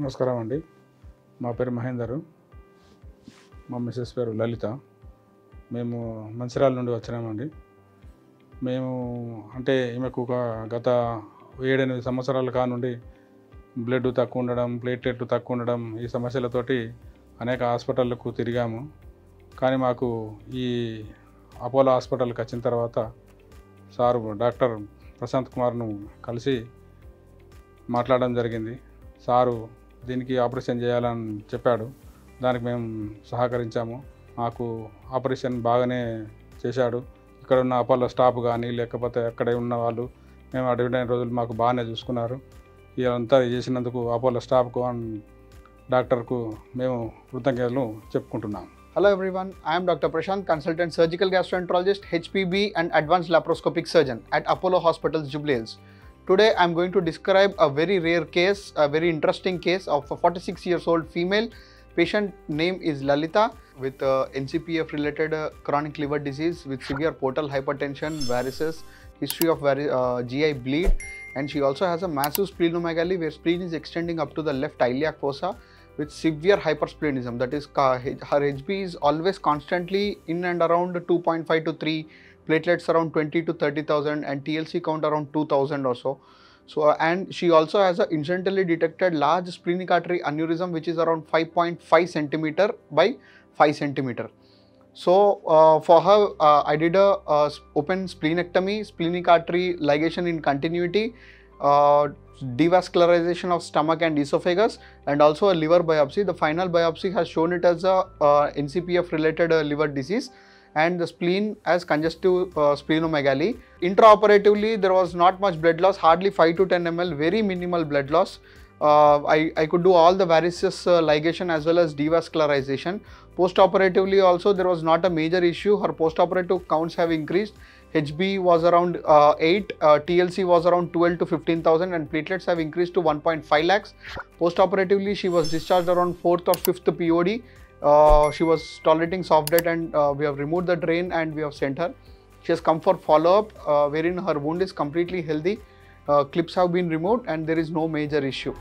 నమస్కారం అండి మా పేరు మహేందరు. మా మిస్సెస్ పేరు లలిత. మేము మంచిర్యాల నుండి వచ్చినామండి. మేము అంటే ఈమెకు ఒక గత ఏడెనిమిది సంవత్సరాల కానుండి బ్లడ్ తక్కువ ఉండడం ప్లేట్లెట్లు తక్కువ ఉండడం ఈ సమస్యలతోటి అనేక హాస్పిటళ్ళకు తిరిగాము. కానీ మాకు ఈ అపోలో హాస్పిటల్కి వచ్చిన తర్వాత సారు డాక్టర్ ప్రశాంత్ కుమార్ను కలిసి మాట్లాడడం జరిగింది. సారు దీనికి ఆపరేషన్ చేయాలని చెప్పాడు. దానికి మేము సహకరించాము. మాకు ఆపరేషన్ బాగానే చేశాడు. ఇక్కడ ఉన్న అపోలో స్టాఫ్ కానీ లేకపోతే అక్కడే ఉన్న వాళ్ళు మేము అడిగిన రోజులు మాకు బాగానే చూసుకున్నారు. ఇదంతా చేసినందుకు అపోలో స్టాఫ్కు అండ్ డాక్టర్కు మేము కృతజ్ఞతలు చెప్పుకుంటున్నాం. Hello everyone I'm doctor Prashant consultant surgical surgical gastroenterologist, and advance laparoscopic surgeon at Apollo hospitals Hospitals Today I am going to describe a very rare case, a very interesting case of a 46 years old female. Patient name is Lalita with uh, NCPF related uh, chronic liver disease with severe portal hypertension, varices, history of uh, GI bleed and she also has a massive splenomegaly where spleen is extending up to the left iliac fossa with severe hypersplenism. That is her hb is always constantly in and around 2.5 to 3 platelets around 20 to 30000 and tlc count around 2000 or so. So uh, and she also has a incidentally detected large splenic artery aneurysm which is around 5.5 centimeter by 5 centimeter. So uh, for her uh, i did a, open splenectomy splenic artery ligation in continuity uh, devascularization of stomach and esophagus and also a liver biopsy. The final biopsy has shown it as a uh, NCPF related uh, liver disease and the spleen as congestive uh, splenomegaly. Intraoperatively, there was not much blood loss, hardly 5 to 10 ml, very minimal blood loss. Uh, I, I could do all the varices uh, ligation as well as devascularization. Post-operatively also there was not a major issue. Her post-operative counts have increased. HB was around uh, 8, uh, TLC was around 12 to 15,000 and platelets have increased to 1.5 lakhs. Post-operatively she was discharged around 4th or 5th POD. Uh, she was tolerating soft diet and uh, we have removed the drain and we have sent her. She has come for follow-up wherein her wound is completely healthy. Uh, clips have been removed and there is no major issue.